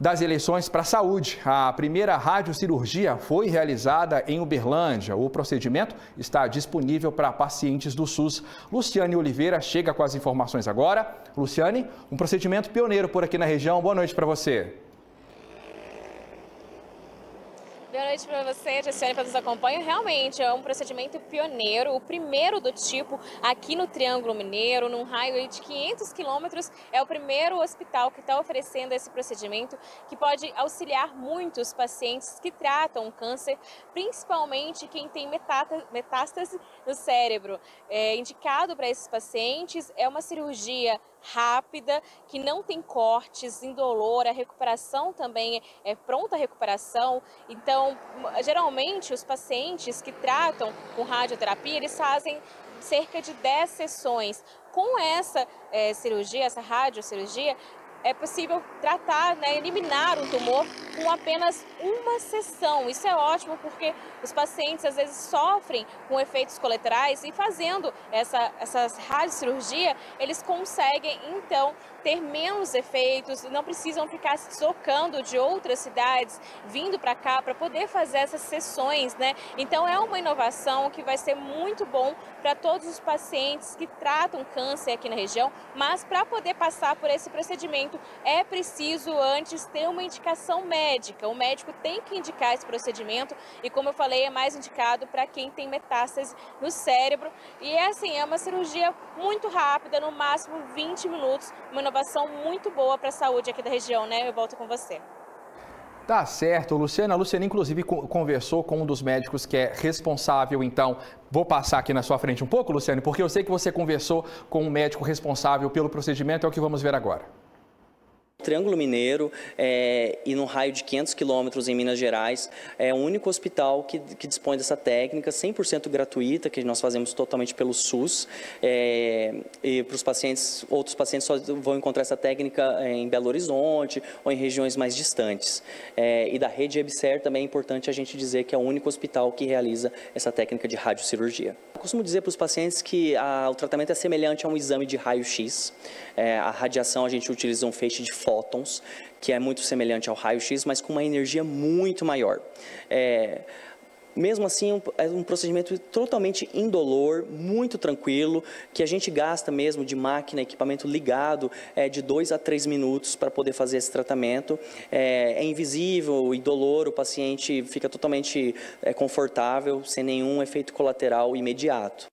das eleições para a saúde. A primeira radiocirurgia foi realizada em Uberlândia. O procedimento está disponível para pacientes do SUS. Luciane Oliveira chega com as informações agora. Luciane, um procedimento pioneiro por aqui na região. Boa noite para você. Boa noite para você, Jessiane, que nos acompanha. Realmente é um procedimento pioneiro, o primeiro do tipo aqui no Triângulo Mineiro, num raio de 500 quilômetros. É o primeiro hospital que está oferecendo esse procedimento que pode auxiliar muitos pacientes que tratam câncer, principalmente quem tem metástase no cérebro. É indicado para esses pacientes, é uma cirurgia rápida, que não tem cortes, indolor, a recuperação também é pronta a recuperação. Então, geralmente os pacientes que tratam com radioterapia, eles fazem cerca de 10 sessões. Com essa é, cirurgia, essa radiocirurgia, é possível tratar, né, eliminar o tumor com apenas uma sessão. Isso é ótimo porque os pacientes às vezes sofrem com efeitos colaterais e fazendo essa, essa radiocirurgia, eles conseguem então ter menos efeitos, não precisam ficar se deslocando de outras cidades, vindo para cá para poder fazer essas sessões, né? Então é uma inovação que vai ser muito bom para todos os pacientes que tratam câncer aqui na região, mas para poder passar por esse procedimento é preciso antes ter uma indicação médica. O médico tem que indicar esse procedimento e como eu falei, é mais indicado para quem tem metástase no cérebro e é assim, é uma cirurgia muito rápida, no máximo 20 minutos, uma inovação muito boa para a saúde aqui da região, né? Eu volto com você. Tá certo, Luciana. A Luciana, inclusive, conversou com um dos médicos que é responsável, então. Vou passar aqui na sua frente um pouco, Luciane, porque eu sei que você conversou com um médico responsável pelo procedimento, é o que vamos ver agora. Triângulo Mineiro é, e no raio de 500 quilômetros em Minas Gerais é o único hospital que, que dispõe dessa técnica 100% gratuita que nós fazemos totalmente pelo SUS é, e para os pacientes outros pacientes só vão encontrar essa técnica é, em Belo Horizonte ou em regiões mais distantes é, e da rede EBSER também é importante a gente dizer que é o único hospital que realiza essa técnica de radiocirurgia. Eu costumo dizer para os pacientes que a, o tratamento é semelhante a um exame de raio-x. A radiação a gente utiliza um feixe de fótons, que é muito semelhante ao raio-x, mas com uma energia muito maior. É, mesmo assim, é um procedimento totalmente indolor, muito tranquilo, que a gente gasta mesmo de máquina, equipamento ligado, é, de dois a três minutos para poder fazer esse tratamento. É, é invisível, indolor, o paciente fica totalmente é, confortável, sem nenhum efeito colateral imediato.